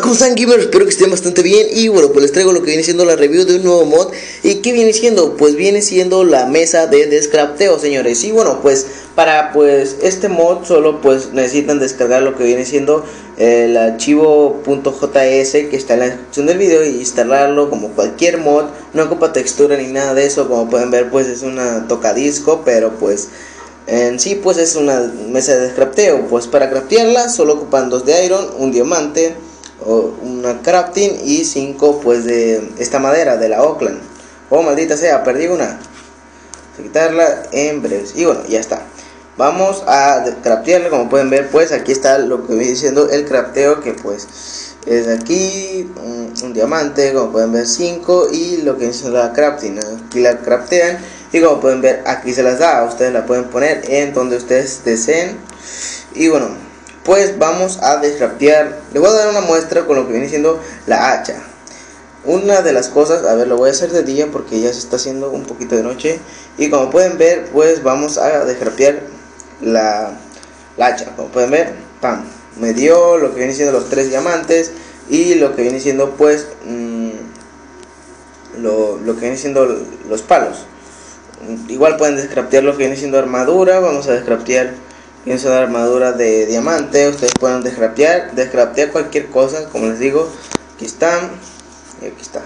¿cómo están? Espero que estén bastante bien. Y bueno, pues les traigo lo que viene siendo la review de un nuevo mod. ¿Y qué viene siendo? Pues viene siendo la mesa de descrafteo, señores. Y bueno, pues para pues este mod solo pues necesitan descargar lo que viene siendo el archivo .js que está en la descripción del video y instalarlo como cualquier mod. No ocupa textura ni nada de eso, como pueden ver pues es una tocadisco, pero pues en sí pues es una mesa de descrafteo, pues para craftearla solo ocupan dos de iron, un diamante, una crafting y cinco pues de esta madera de la Oakland. Oh maldita sea, perdí una. quitarla en breves. Y bueno, ya está. Vamos a craftearla, como pueden ver pues aquí está lo que viene diciendo el crafteo que pues es aquí un, diamante, como pueden ver 5 y lo que es la crafting, aquí la craftean y como pueden ver aquí se las da, ustedes la pueden poner en donde ustedes deseen y bueno, pues vamos a desraptear, le voy a dar una muestra con lo que viene siendo la hacha. Una de las cosas, a ver, lo voy a hacer de día porque ya se está haciendo un poquito de noche. Y como pueden ver, pues vamos a desrapear la, la hacha, como pueden ver, pam, me dio lo que viene siendo los tres diamantes y lo que viene siendo pues mm, lo, lo, que viene siendo los palos. Igual pueden descraftear lo que viene siendo armadura. Vamos a descraftear pienso dar armadura de diamante. Ustedes pueden descraftear descraftear cualquier cosa como les digo. Aquí están y aquí está.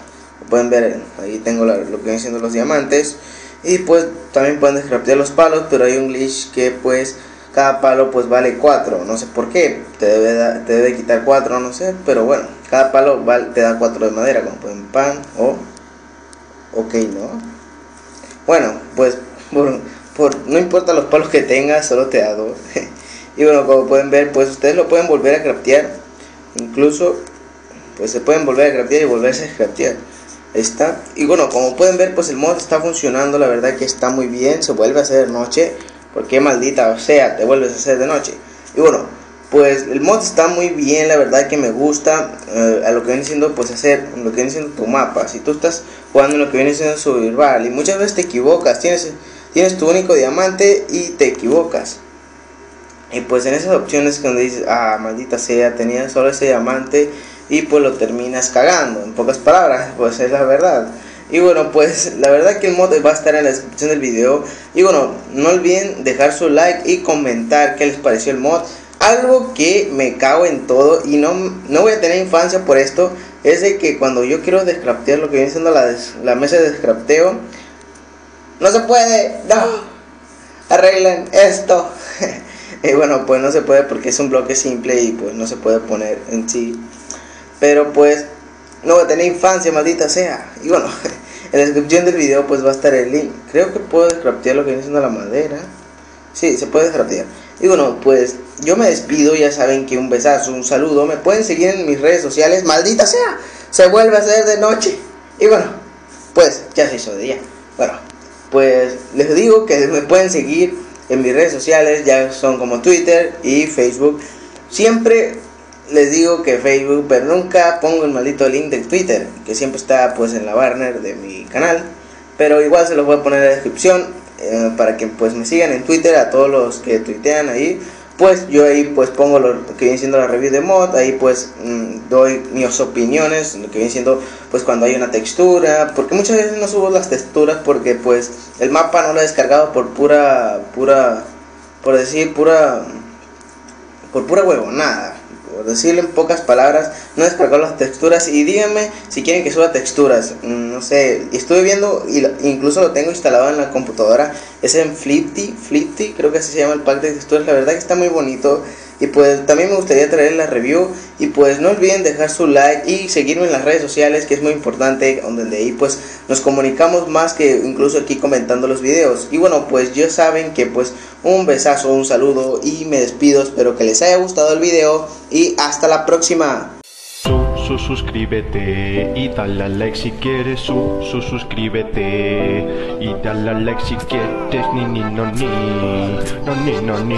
Pueden ver ahí tengo lo que viene siendo los diamantes. Y pues también pueden descraftear los palos pero hay un glitch que pues cada palo pues vale 4, no sé por qué, te debe, te debe quitar 4, no sé, pero bueno, cada palo vale, te da 4 de madera, como pueden pan o ok, ¿no? Bueno, pues no importa los palos que tengas, solo te da 2. y bueno, como pueden ver, pues ustedes lo pueden volver a craftear, incluso pues se pueden volver a craftear y volverse a craftear. Ahí está. Y bueno, como pueden ver, pues el mod está funcionando, la verdad que está muy bien, se vuelve a hacer noche porque maldita o sea, te vuelves a hacer de noche. Y bueno, pues el mod está muy bien, la verdad que me gusta eh, a lo que viene siendo pues hacer lo que viene siendo tu mapa. Si tú estás jugando lo que viene siendo survival y muchas veces te equivocas, tienes, tienes tu único diamante y te equivocas. Y pues en esas opciones cuando dices, ah, maldita sea, tenía solo ese diamante y pues lo terminas cagando. En pocas palabras, pues es la verdad. Y bueno, pues la verdad que el mod va a estar en la descripción del video. Y bueno, no olviden dejar su like y comentar qué les pareció el mod. Algo que me cago en todo y no, no voy a tener infancia por esto es de que cuando yo quiero descraftear lo que viene siendo la, la mesa de descrafteo, no se puede, no, arreglen esto. y bueno, pues no se puede porque es un bloque simple y pues no se puede poner en sí. Pero pues no voy a tener infancia, maldita sea. Y bueno, en la descripción del video pues va a estar el link. Creo que puedo descraftear lo que viene siendo la madera. Sí, se puede descraftear. Y bueno, pues yo me despido, ya saben que un besazo, un saludo. Me pueden seguir en mis redes sociales, maldita sea. Se vuelve a hacer de noche. Y bueno, pues ya se hizo de día. Bueno, pues les digo que me pueden seguir en mis redes sociales, ya son como Twitter y Facebook. Siempre les digo que Facebook, pero nunca pongo el maldito link del Twitter, que siempre está pues en la banner de mi canal. Pero igual se los voy a poner en la descripción eh, para que pues me sigan en Twitter a todos los que tuitean ahí. Pues yo ahí pues pongo lo que viene siendo la review de mod, ahí pues mm, doy mis opiniones, lo que viene siendo pues cuando hay una textura, porque muchas veces no subo las texturas porque pues el mapa no lo he descargado por pura, pura, por decir pura, por pura huevonada. Por decirle en pocas palabras, no descargar las texturas y díganme si quieren que suba texturas, mm, no sé, estuve viendo, incluso lo tengo instalado en la computadora, es en Flipty, Flipty, creo que así se llama el pack de texturas, la verdad que está muy bonito y pues también me gustaría traer la review y pues no olviden dejar su like y seguirme en las redes sociales que es muy importante, donde de ahí pues nos comunicamos más que incluso aquí comentando los videos. Y bueno, pues ya saben que pues un besazo, un saludo y me despido, espero que les haya gustado el video y hasta la próxima. Su, suscríbete y dale like si quieres su, su suscríbete y dale like si quieres ni ni no ni no ni no ni